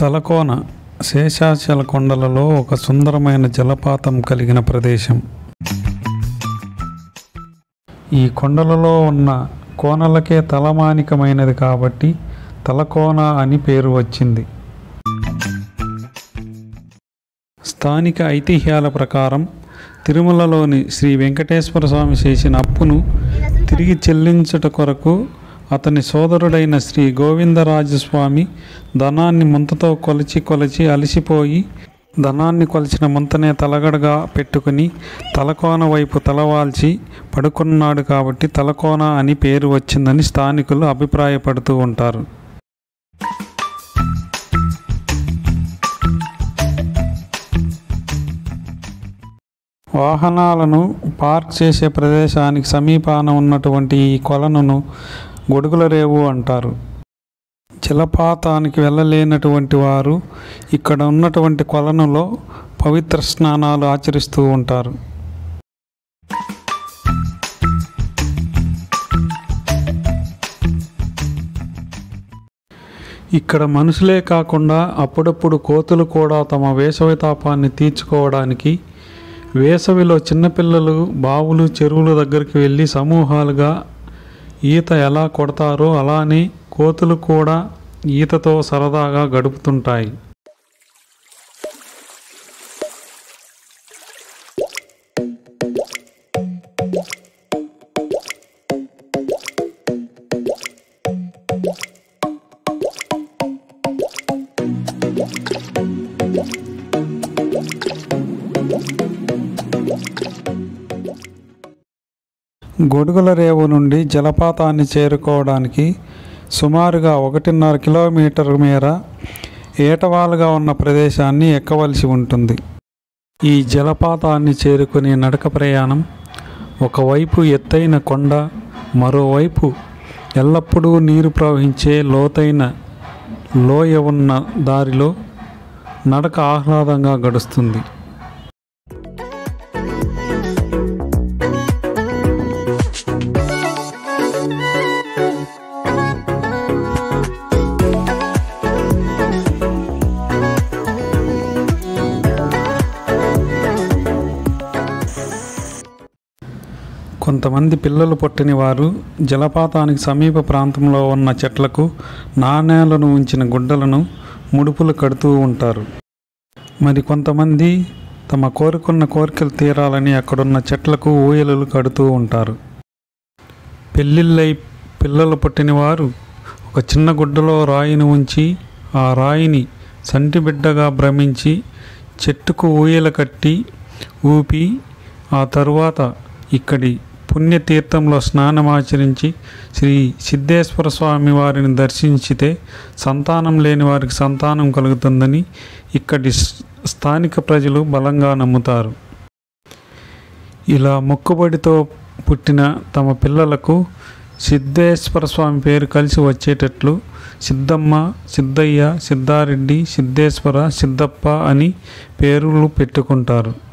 తలకోన శేషాచల కొండలలో ఒక సుందరమైన జలపాతం కలిగిన ప్రదేశం. ఈ కొండలలో ఉన్న కోనలకే తలమానికమైనది కాబట్టి తలకోన అని పేరు వచ్చింది. స్థానిక ఐతిహ్యాల ప్రకారం తిరుమలలోని శ్రీ వెంకటేశ్వర స్వామి చేసిన అప్పును తిరిగి చెల్లించుట కొరకు అతని సోదరుడైన శ్రీ గోవిందరాజస్వామి ధనాన్ని ముంతతో కొలిచి కొలిచి అలసిపోయి ధనాన్ని కొలిచిన ముంతనే తలగడగా పెట్టుకుని తలకోన వైపు తలవాల్చి పడుకున్నాడు కాబట్టి తలకోన అని పేరు వచ్చిందని స్థానికులు అభిప్రాయపడుతూ ఉంటారు. వాహనాలను పార్క్ చేసే ప్రదేశానికి సమీపాన ఉన్నటువంటి ఈ కొలనును గొడుగుల రేవు అంటారు. జలపాతానికి వెళ్ళలేనటువంటి వారు ఇక్కడ ఉన్నటువంటి కొలనులో పవిత్ర స్నానాలు ఆచరిస్తూ ఉంటారు. ఇక్కడ మనుషులే కాకుండా అప్పుడప్పుడు కోతులు కూడా తమ వేసవి తాపాన్ని తీర్చుకోవడానికి వేసవిలో చిన్నపిల్లలు బావులు చెరువుల దగ్గరికి వెళ్ళి సమూహాలుగా ఈత ఎలా కొడతారో అలానే కోతులు కూడా ఈతతో సరదాగా గడుపుతుంటాయి. గొడుగుల రేవు నుండి జలపాతాన్ని చేరుకోవడానికి సుమారుగా ఒకటిన్నర కిలోమీటర్ మేర ఏటవాలుగా ఉన్న ప్రదేశాన్ని ఎక్కవలసి ఉంటుంది. ఈ జలపాతాన్ని చేరుకునే నడక ప్రయాణం ఒకవైపు ఎత్తైన కొండ మరోవైపు ఎల్లప్పుడూ నీరు ప్రవహించే లోతైన లోయ ఉన్న దారిలో నడక ఆహ్లాదంగా గడుస్తుంది. కొంతమంది పిల్లలు పుట్టిన వారు జలపాతానికి సమీప ప్రాంతంలో ఉన్న చెట్లకు నాణేలను ఉంచిన గుడ్డలను ముడుపులు కడుతూ ఉంటారు. మరి కొంతమంది తమ కోరుకున్న కోరికలు తీరాలని అక్కడున్న చెట్లకు ఊయలలు కడుతూ ఉంటారు. పెళ్ళిళ్ళై పిల్లలు పుట్టిన వారు ఒక చిన్న గుడ్డలో రాయిని ఉంచి ఆ రాయిని సంటి బిడ్డగా భ్రమించి చెట్టుకు ఊయల కట్టి ఊపి ఆ తరువాత ఇక్కడి పుణ్యతీర్థంలో స్నానమాచరించి శ్రీ సిద్ధేశ్వర స్వామి వారిని దర్శించితే సంతానం లేని వారికి సంతానం కలుగుతుందని ఇక్కడి స్- స్థానిక ప్రజలు బలంగా నమ్ముతారు. ఇలా మొక్కుబడితో పుట్టిన తమ పిల్లలకు సిద్ధేశ్వర స్వామి పేరు కలిసి వచ్చేటట్లు సిద్ధమ్మ సిద్ధయ్య సిద్ధారెడ్డి సిద్ధేశ్వర సిద్ధప్ప అని పేర్లు పెట్టుకుంటారు.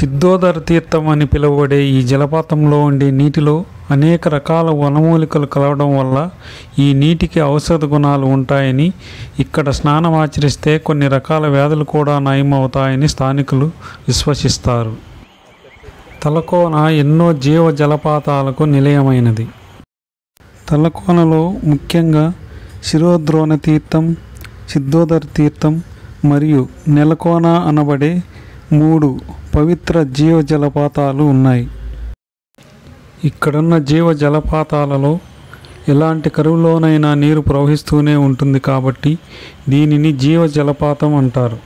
సిద్ధోదర తీర్థం అని పిలువబడే ఈ జలపాతంలో ఉండే నీటిలో అనేక రకాల వనమూలికలు కలవడం వల్ల ఈ నీటికి ఔషధ గుణాలు ఉంటాయని ఇక్కడ స్నానం ఆచరిస్తే కొన్ని రకాల వ్యాధులు కూడా నయమవుతాయని స్థానికులు విశ్వసిస్తారు. తలకోన ఎన్నో జీవ జలపాతాలకు నిలయమైనది. తలకోనలో ముఖ్యంగా శిరోద్రోణ తీర్థం సిద్ధోదర తీర్థం మరియు నెలకోన అనబడే మూడు పవిత్ర జీవ జలపాతాలు ఉన్నాయి. ఇక్కడున్న జీవ జలపాతాలలో ఎలాంటి కరువులోనైనా నీరు ప్రవహిస్తూనే ఉంటుంది కాబట్టి దీనిని జీవ జలపాతం అంటారు.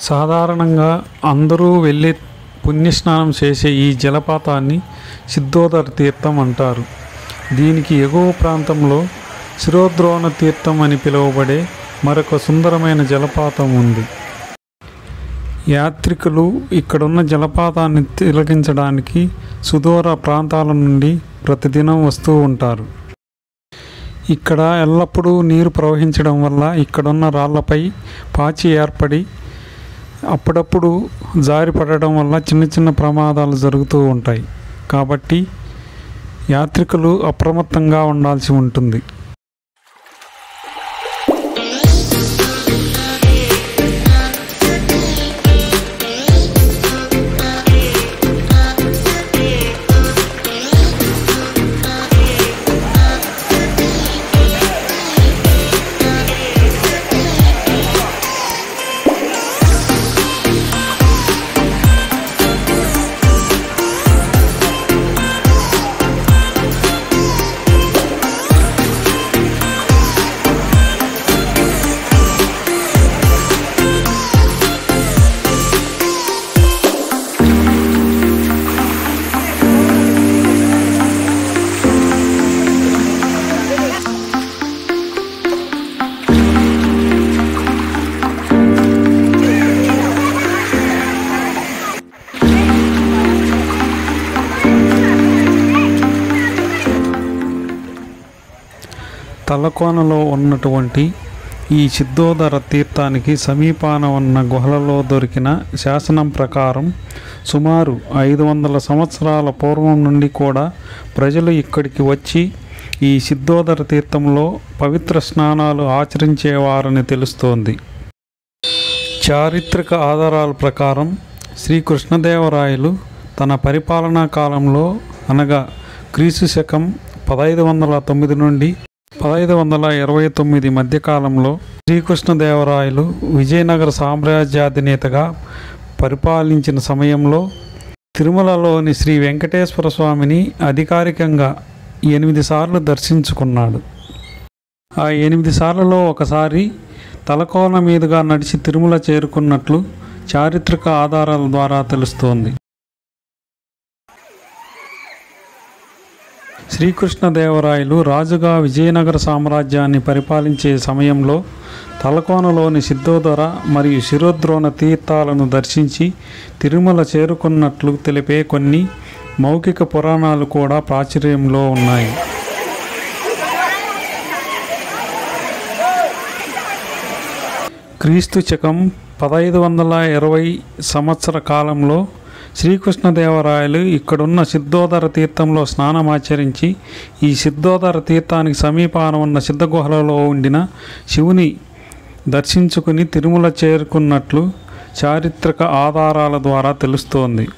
సాధారణంగా అందరూ వెళ్ళి పుణ్యస్నానం చేసే ఈ జలపాతాన్ని సిద్ధోదర తీర్థం అంటారు. దీనికి ఎగువ ప్రాంతంలో శిరోద్రోణ తీర్థం అని పిలువబడే మరొక సుందరమైన జలపాతం ఉంది. యాత్రికులు ఇక్కడున్న జలపాతాన్ని తిలకించడానికి సుదూర ప్రాంతాల నుండి ప్రతిదినం వస్తూ ఉంటారు. ఇక్కడ ఎల్లప్పుడూ నీరు ప్రవహించడం వల్ల ఇక్కడున్న రాళ్ళపై పాచి ఏర్పడి అప్పుడప్పుడు జారి పడడం వల్ల చిన్న చిన్న ప్రమాదాలు జరుగుతూ ఉంటాయి. కాబట్టి యాత్రికులు అప్రమత్తంగా ఉండాల్సి ఉంటుంది. తలకోనలో ఉన్నటువంటి ఈ సిద్ధోదర తీర్థానికి సమీపాన ఉన్న గుహలలో దొరికిన శాసనం ప్రకారం సుమారు ఐదు వందల సంవత్సరాల పూర్వం నుండి కూడా ప్రజలు ఇక్కడికి వచ్చి ఈ సిద్ధోదర తీర్థంలో పవిత్ర స్నానాలు ఆచరించేవారని తెలుస్తోంది. చారిత్రక ఆధారాల ప్రకారం శ్రీకృష్ణదేవరాయలు తన పరిపాలనా కాలంలో అనగా క్రీస్తు శకం పదహైదు వందల తొమ్మిది నుండి పదహైదు వందల ఇరవై తొమ్మిది మధ్యకాలంలో శ్రీకృష్ణదేవరాయలు విజయనగర సామ్రాజ్యాధినేతగా పరిపాలించిన సమయంలో తిరుమలలోని శ్రీ వెంకటేశ్వర స్వామిని అధికారికంగా ఎనిమిది సార్లు దర్శించుకున్నాడు. ఆ ఎనిమిది సార్లలో ఒకసారి తలకోన మీదుగా నడిచి తిరుమల చేరుకున్నట్లు చారిత్రక ఆధారాల ద్వారా తెలుస్తోంది. శ్రీకృష్ణదేవరాయలు రాజుగా విజయనగర సామ్రాజ్యాన్ని పరిపాలించే సమయంలో తలకోనలోని సిద్ధోదర మరియు శిరోద్రోణ తీర్థాలను దర్శించి తిరుమల చేరుకున్నట్లు తెలిపే కొన్ని మౌఖిక పురాణాలు కూడా ప్రాచుర్యంలో ఉన్నాయి. క్రీస్తు శకం పదహైదు వందల ఇరవై సంవత్సర కాలంలో శ్రీకృష్ణదేవరాయలు ఇక్కడున్న సిద్ధోదర తీర్థంలో స్నానమాచరించి ఈ సిద్ధోదర తీర్థానికి సమీపాన ఉన్న సిద్ధగుహలలో ఉండిన శివుని దర్శించుకుని తిరుమల చేరుకున్నట్లు చారిత్రక ఆధారాల ద్వారా తెలుస్తోంది.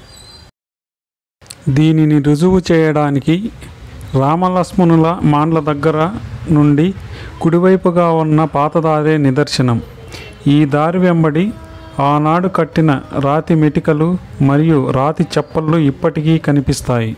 దీనిని రుజువు చేయడానికి రామలక్ష్మణుల మాండ్ల దగ్గర నుండి కుడివైపుగా ఉన్న పాతదారే నిదర్శనం. ఈ దారి వెంబడి ఆనాడు కట్టిన రాతి మెటికలు మరియు రాతి చెప్పళ్ళు ఇప్పటికీ కనిపిస్తాయి.